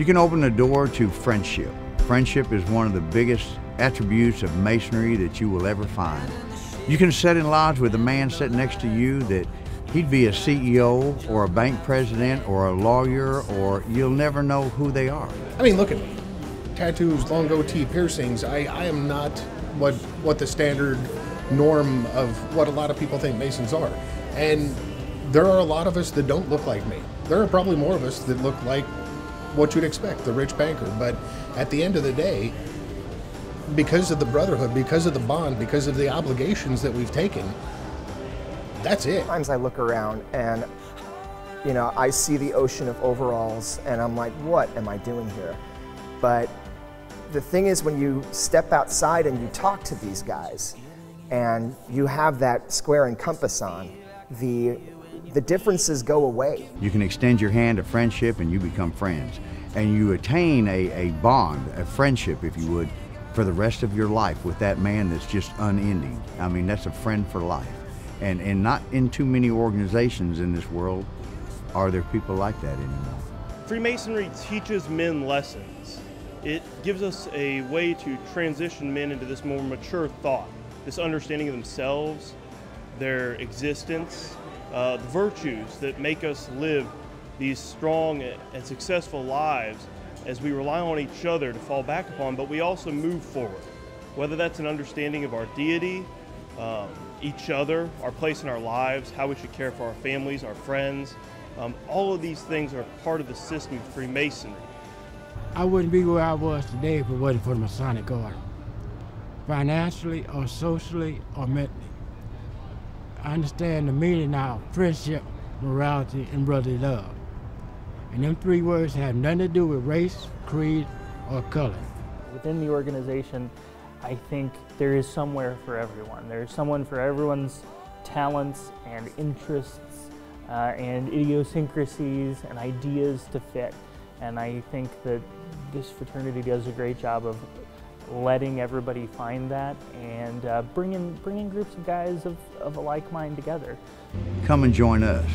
You can open the door to friendship. Friendship is one of the biggest attributes of masonry that you will ever find. You can sit in lodge with a man sitting next to you that he'd be a CEO or a bank president or a lawyer or you'll never know who they are. I mean, look at me. Tattoos, long goatee, piercings. I, I am not what what the standard norm of what a lot of people think Masons are. And there are a lot of us that don't look like me. There are probably more of us that look like what you'd expect, the rich banker. But at the end of the day, because of the brotherhood, because of the bond, because of the obligations that we've taken, that's it. Sometimes I look around and, you know, I see the ocean of overalls and I'm like, what am I doing here? But the thing is, when you step outside and you talk to these guys and you have that square and compass on, the, the differences go away. You can extend your hand of friendship and you become friends. And you attain a, a bond, a friendship, if you would, for the rest of your life with that man that's just unending. I mean, that's a friend for life. And, and not in too many organizations in this world are there people like that anymore. Freemasonry teaches men lessons. It gives us a way to transition men into this more mature thought, this understanding of themselves, their existence, uh, the virtues that make us live these strong and successful lives as we rely on each other to fall back upon, but we also move forward. Whether that's an understanding of our deity, um, each other, our place in our lives, how we should care for our families, our friends, um, all of these things are part of the system of Freemasonry. I wouldn't be where I was today if it wasn't for the Masonic Order, financially or socially or mentally. I understand the meaning now friendship, morality, and brotherly love. And them three words have nothing to do with race, creed, or color. Within the organization, I think there is somewhere for everyone. There's someone for everyone's talents and interests uh, and idiosyncrasies and ideas to fit. And I think that this fraternity does a great job of letting everybody find that and uh, bringing, bringing groups of guys of, of a like mind together. Come and join us.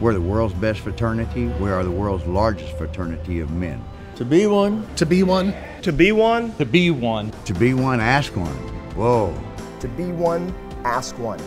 We're the world's best fraternity. We are the world's largest fraternity of men. To be one. To be one. To be one. To be one. To be one, ask one. Whoa. To be one, ask one.